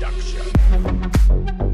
Production.